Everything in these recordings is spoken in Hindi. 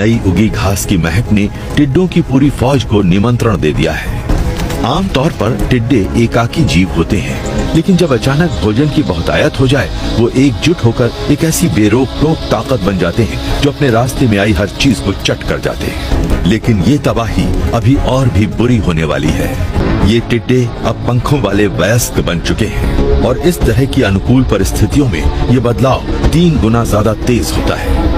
नई उगी घास की महक ने टिड्डों की पूरी फौज को निमंत्रण दे दिया है। आमतौर पर टिड्डे एकाकी जीव होते हैं, लेकिन जब अचानक भोजन की बहुतायत हो जाए, वो एकजुट होकर एक ऐसी बेरोक टोक ताकत बन जाते हैं जो अपने रास्ते में आई हर चीज़ को चट कर जाते हैं। लेकिन ये तबाही अभी और भी बुरी होने वाली है। ये टिड्डे अब पंखों वाले वयस्क बन चुके हैं और इस तरह की अनुकूल परिस्थितियों में ये बदलाव तीन गुना ज़्यादा तेज होता है।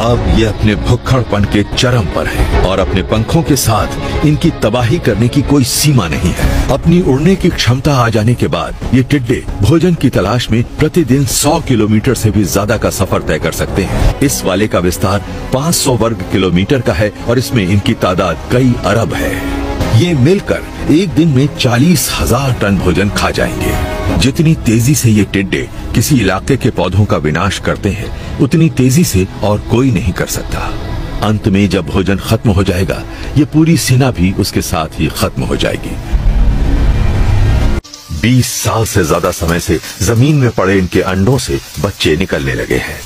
अब ये अपने भुखड़पन के चरम पर है और अपने पंखों के साथ इनकी तबाही करने की कोई सीमा नहीं है। अपनी उड़ने की क्षमता आ जाने के बाद ये टिड्डे भोजन की तलाश में प्रतिदिन 100 किलोमीटर से भी ज़्यादा का सफ़र तय कर सकते हैं। इस वाले का विस्तार 500 वर्ग किलोमीटर का है और इसमें इनकी तादाद कई अरब है। ये मिलकर एक दिन में चालीस हज़ार टन भोजन खा जाएँगे। जितनी तेज़ी से ये टिड्डे किसी इलाके के पौधों का विनाश करते हैं, उतनी तेज़ी से और कोई नहीं कर सकता। अंत में जब भोजन खत्म हो जाएगा, ये पूरी सेना भी उसके साथ ही खत्म हो जाएगी। बीस साल से ज़्यादा समय से ज़मीन में पड़े इनके अंडों से बच्चे निकलने लगे हैं।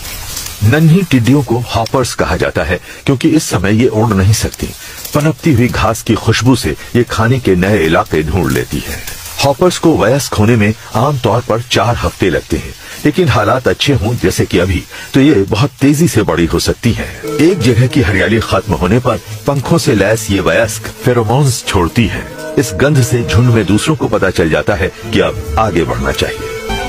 नन्ही टिड्डियों को हॉपर्स कहा जाता है, क्योंकि इस समय ये उड़ नहीं सकती। पनपती हुई घास की खुशबू से ये खाने के नए इलाके ढूंढ लेती है। हॉपर्स को वयस्क होने में आमतौर पर चार हफ़्ते लगते हैं, लेकिन हालात अच्छे हों जैसे कि अभी तो ये बहुत तेज़ी से बड़ी हो सकती है। एक जगह की हरियाली खत्म होने पर पंखों से लैस ये वयस्क फेरोमोन्स छोड़ती है। इस गंध से झुंड में दूसरों को पता चल जाता है कि अब आगे बढ़ना चाहिए।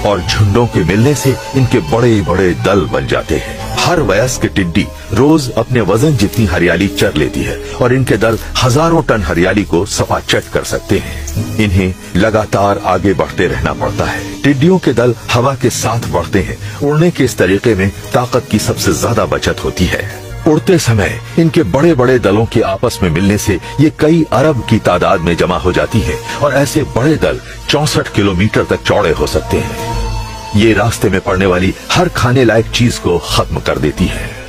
और झुंडों के मिलने से इनके बड़े बड़े दल बन जाते हैं। हर वयस्क टिड्डी रोज अपने वज़न जितनी हरियाली चर लेती है और इनके दल हज़ारों टन हरियाली को सफाचट कर सकते हैं। इन्हें लगातार आगे बढ़ते रहना पड़ता है। टिड्डियों के दल हवा के साथ बढ़ते हैं। उड़ने के इस तरीके में ताकत की सबसे ज़्यादा बचत होती है। उड़ते समय इनके बड़े बड़े दलों के आपस में मिलने से ये कई अरब की तादाद में जमा हो जाती है और ऐसे बड़े दल चौसठ किलोमीटर तक चौड़े हो सकते हैं। ये रास्ते में पड़ने वाली हर खाने लायक चीज़ को खत्म कर देती है।